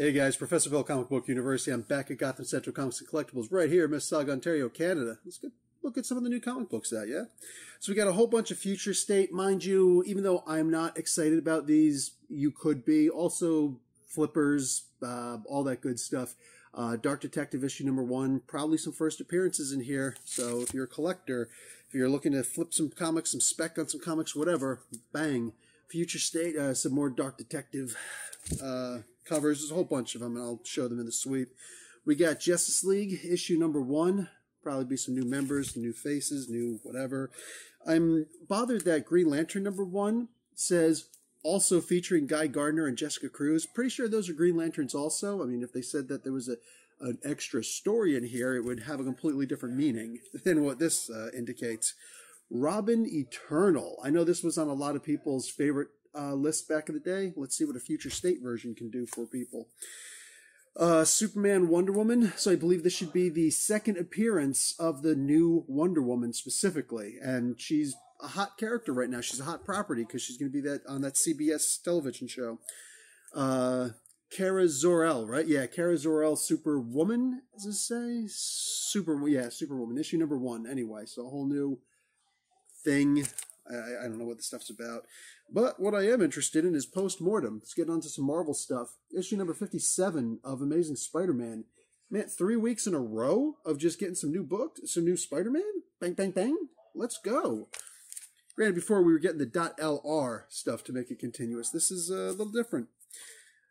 Hey guys, Professor Bill, Comic Book University. I'm back at Gotham Central Comics and Collectibles right here in Mississauga, Ontario, Canada. Let's get look at some of the new comic books out, yeah? So we got a whole bunch of future state, mind you, even though I'm not excited about these, you could be. Also, flippers, uh, all that good stuff. Uh, Dark Detective issue number one, probably some first appearances in here. So if you're a collector, if you're looking to flip some comics, some spec on some comics, whatever, bang. Future State, uh, some more Dark Detective uh, covers. There's a whole bunch of them, and I'll show them in the sweep. We got Justice League issue number one. Probably be some new members, new faces, new whatever. I'm bothered that Green Lantern number one says also featuring Guy Gardner and Jessica Cruz. Pretty sure those are Green Lanterns also. I mean, if they said that there was a an extra story in here, it would have a completely different meaning than what this uh, indicates. Robin Eternal. I know this was on a lot of people's favorite uh, list back in the day. Let's see what a future state version can do for people. Uh, Superman Wonder Woman. So I believe this should be the second appearance of the new Wonder Woman specifically. And she's a hot character right now. She's a hot property because she's going to be that on that CBS television show. Uh, Kara Zor-El, right? Yeah, Kara Zor-El, Superwoman, does it say? Super, yeah, Superwoman, issue number one, anyway. So a whole new thing. I, I don't know what the stuff's about. But what I am interested in is post-mortem. Let's get on to some Marvel stuff. Issue number 57 of Amazing Spider-Man. Man, three weeks in a row of just getting some new books, some new Spider-Man? Bang, bang, bang. Let's go. Granted, before we were getting the .lr stuff to make it continuous. This is uh, a little different.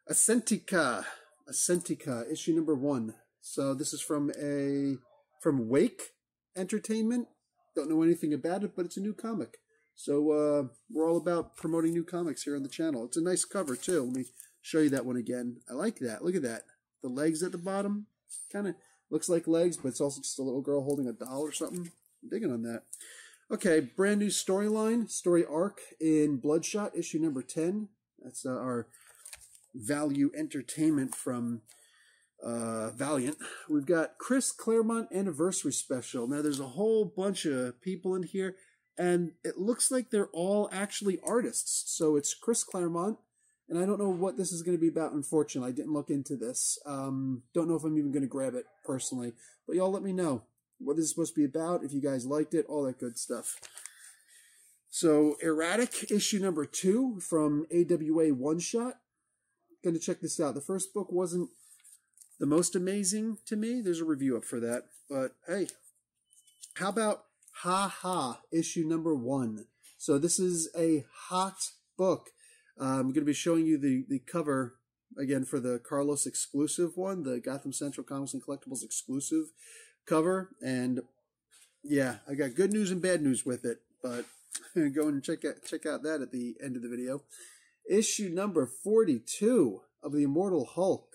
Ascencia. Ascencia, issue number one. So this is from a, from Wake Entertainment. Don't know anything about it, but it's a new comic. So uh, we're all about promoting new comics here on the channel. It's a nice cover too. Let me show you that one again. I like that. Look at that. The legs at the bottom kind of looks like legs, but it's also just a little girl holding a doll or something. I'm digging on that. Okay, brand new storyline, story arc in Bloodshot, issue number 10. That's uh, our value entertainment from uh, Valiant. We've got Chris Claremont anniversary special. Now, there's a whole bunch of people in here and it looks like they're all actually artists. So it's Chris Claremont, and I don't know what this is going to be about. Unfortunately, I didn't look into this. Um, don't know if I'm even going to grab it personally, but y'all let me know what this is supposed to be about. If you guys liked it, all that good stuff. So erratic issue number two from AWA One Shot. Going to check this out. The first book wasn't the most amazing to me. There's a review up for that, but hey, how about Ha Ha, issue number one. So this is a hot book. Um, I'm going to be showing you the, the cover again for the Carlos exclusive one, the Gotham Central Comics and Collectibles exclusive cover. And yeah, I got good news and bad news with it, but go and check out, check out that at the end of the video. Issue number 42 of the Immortal Hulk.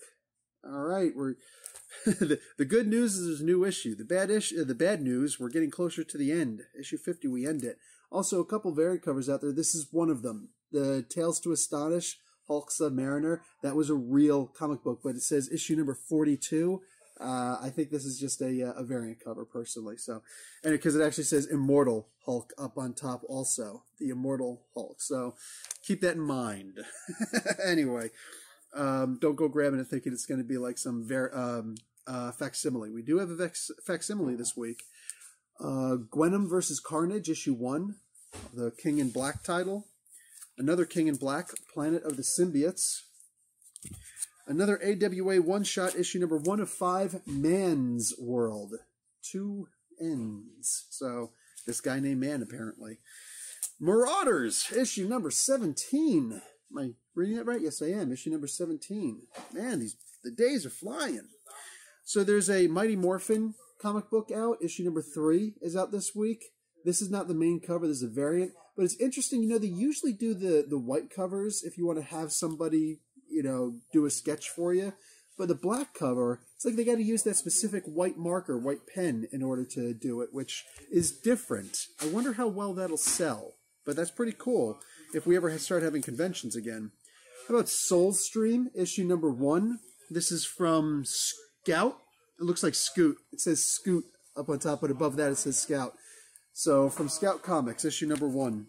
All right, we're the, the good news is there's a new issue. The bad issue, the bad news, we're getting closer to the end. Issue 50, we end it. Also, a couple variant covers out there. This is one of them. The Tales to Astonish Hulk Submariner. That was a real comic book, but it says issue number 42. Uh, I think this is just a, a variant cover personally. So, and because it, it actually says Immortal Hulk up on top also, the Immortal Hulk. So keep that in mind. anyway, um, don't go grabbing it thinking it's going to be like some ver- um, uh, facsimile. We do have a vex- facsimile this week. Uh, Gwenom versus Carnage, issue one, the King in Black title. Another King in Black, Planet of the Symbiotes. Another AWA one shot, issue number one of five, Man's World. Two ends. So, this guy named Man, apparently. Marauders, issue number 17. Am I reading that right? Yes, I am. Issue number 17. Man, these the days are flying. So there's a Mighty Morphin comic book out. Issue number three is out this week. This is not the main cover. This is a variant, but it's interesting. You know, they usually do the the white covers if you want to have somebody, you know, do a sketch for you. But the black cover, it's like they got to use that specific white marker, white pen in order to do it, which is different. I wonder how well that'll sell. But that's pretty cool if we ever start having conventions again. How about Soulstream, issue number one? This is from Scout. It looks like Scoot. It says Scoot up on top, but above that it says Scout. So from Scout Comics, issue number one.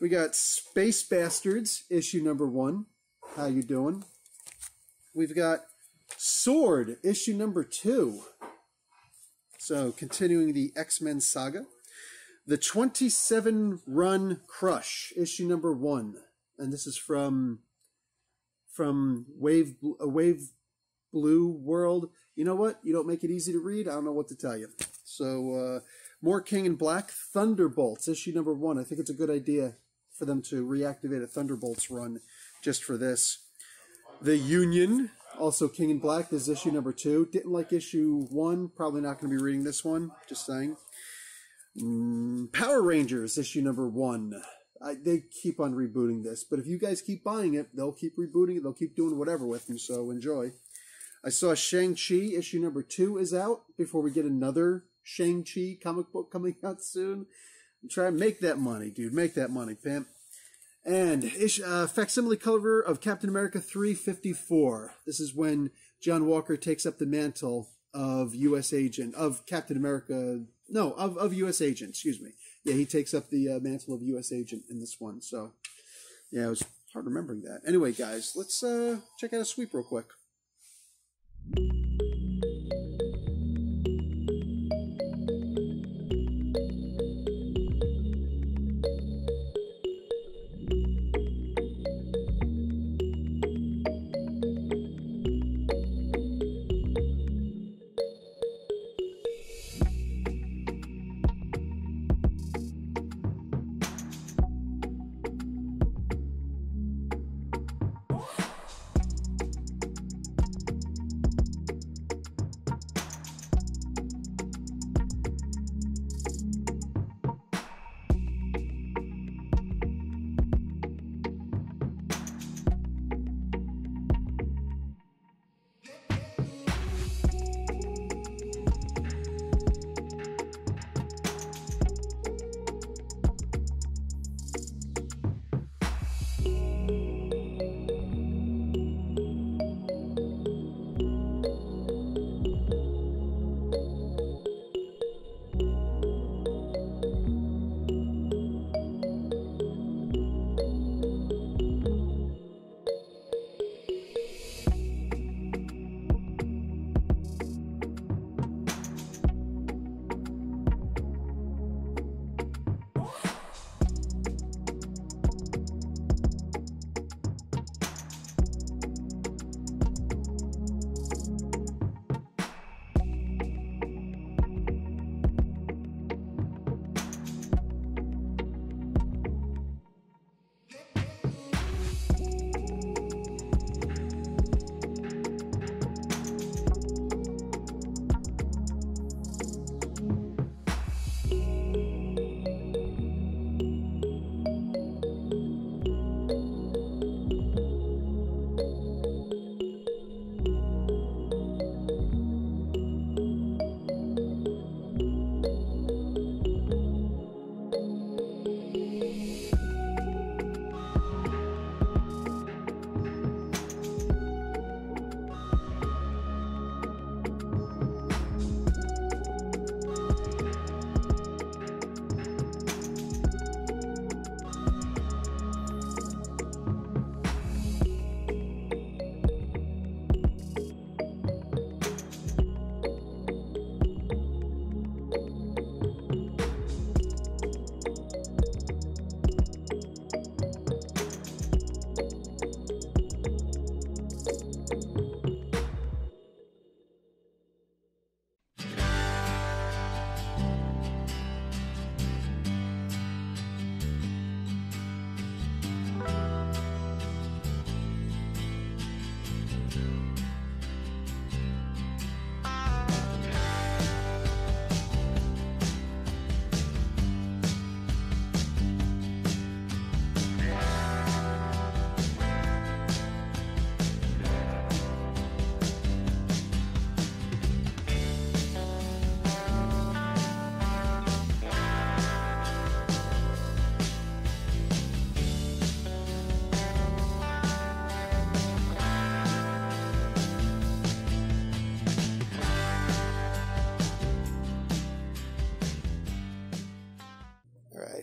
We got Space Bastards, issue number one. How you doing? we've got Sword, issue number two. So, continuing the X Men saga. The 27 Run Crush, issue number one. And this is from from Wave a Wave Blue World. You know what? You don't make it easy to read. I don't know what to tell you. So, uh, more King in Black, Thunderbolts, issue number one. I think it's a good idea for them to reactivate a Thunderbolts run just for this. The Union, also King in Black, this is issue number two. Didn't like issue one, probably not going to be reading this one, just saying. Mm, Power Rangers, issue number one. I, they keep on rebooting this, but if you guys keep buying it, they'll keep rebooting it. They'll keep doing whatever with you, so enjoy. I saw Shang-Chi, issue number two is out before we get another Shang-Chi comic book coming out soon. Try and make that money, dude. Make that money, pimp. And uh, facsimile cover of Captain America 354. This is when John Walker takes up the mantle of U.S. agent, of Captain America, no, of, of U.S. agent, excuse me. Yeah, he takes up the uh, mantle of U.S. agent in this one. So, yeah, it was hard remembering that. Anyway, guys, let's uh, check out a sweep real quick.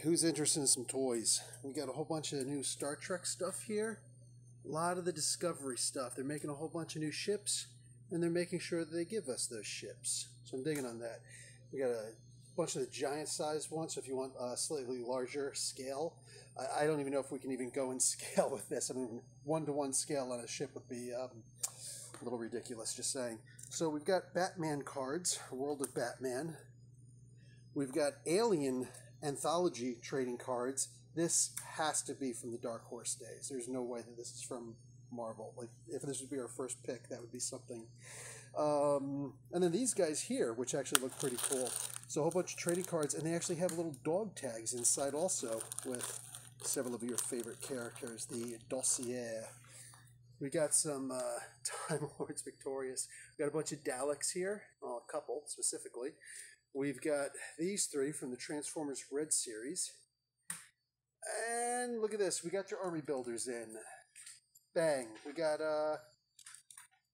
Who's interested in some toys? We got a whole bunch of new Star Trek stuff here. A lot of the Discovery stuff. They're making a whole bunch of new ships, and they're making sure that they give us those ships. So I'm digging on that. We got a bunch of the giant sized ones. So if you want a slightly larger scale, I, I don't even know if we can even go in scale with this. I mean, one to one scale on a ship would be um, a little ridiculous. Just saying. So we've got Batman cards, World of Batman. We've got Alien anthology trading cards. This has to be from the Dark Horse days. There's no way that this is from Marvel. Like, if this would be our first pick, that would be something. Um, and then these guys here, which actually look pretty cool. So a whole bunch of trading cards, and they actually have little dog tags inside also with several of your favorite characters. The dossier. We got some uh, Time Lords Victorious. We got a bunch of Daleks here, well, a couple specifically. We've got these three from the Transformers Red series. And look at this, we got your army builders in. Bang. We got, uh,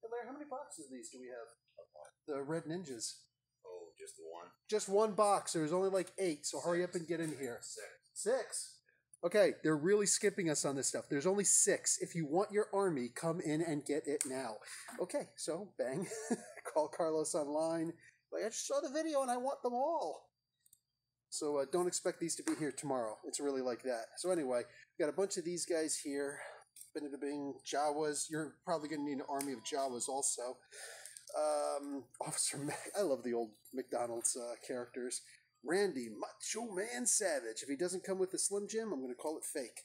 Hey Larry, how many boxes of these do we have? The Red Ninjas. Oh, just one? Just one box. There's only like eight, so hurry up and get in here. Six. Six. Okay, they're really skipping us on this stuff. There's only six. If you want your army, come in and get it now. Okay, so bang. Call Carlos online. Like, I just saw the video and I want them all. So uh, don't expect these to be here tomorrow. It's really like that. So anyway, we got a bunch of these guys here. Bing, bing, Jawas. You're probably going to need an army of Jawas also. Um, Officer Mac. I love the old McDonald's uh, characters. Randy, Macho Man Savage. If he doesn't come with the Slim Jim, I'm going to call it fake.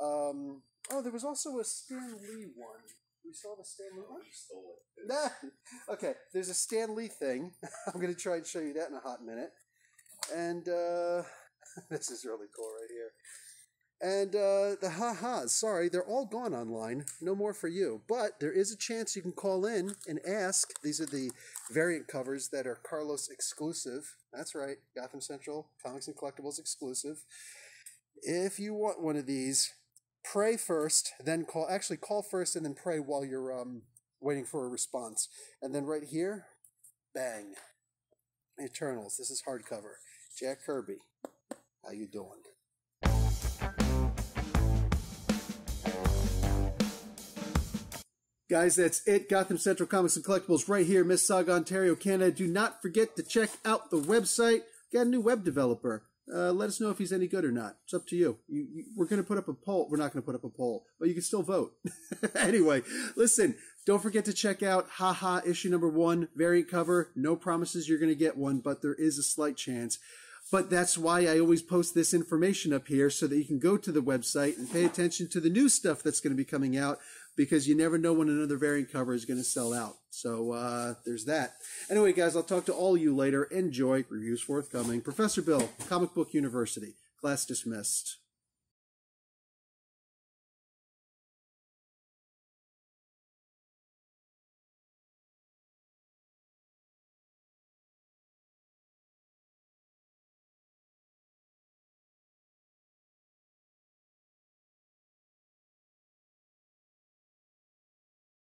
Um, oh, there was also a Stan Lee one. We saw the Stan Lee one? You stole it. Nah. Okay, there's a Stan Lee thing. I'm going to try and show you that in a hot minute. And uh, this is really cool right here. And uh, the ha-has, sorry, they're all gone online. No more for you. But there is a chance you can call in and ask. These are the variant covers that are Carlos exclusive. That's right, Gotham Central Comics and Collectibles exclusive. If you want one of these, pray first, then call. Actually, call first and then pray while you're um, waiting for a response. And then right here, bang. Eternals. This is hardcover. Jack Kirby. How you doing? Guys, that's it. Gotham Central Comics and Collectibles right here, Mississauga, Ontario, Canada. Do not forget to check out the website. Got a new web developer. Uh, let us know if he's any good or not. It's up to you. you, you we're going to put up a poll. We're not going to put up a poll, but you can still vote. anyway, listen, don't forget to check out Haha issue number one, variant cover. No promises you're going to get one, but there is a slight chance. But that's why I always post this information up here so that you can go to the website and pay attention to the new stuff that's going to be coming out because you never know when another variant cover is going to sell out. So uh, there's that. Anyway, guys, I'll talk to all of you later. Enjoy. Reviews forthcoming. Professor Bill, Comic Book University. Class dismissed.